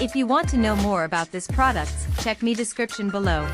If you want to know more about this product, check me description below.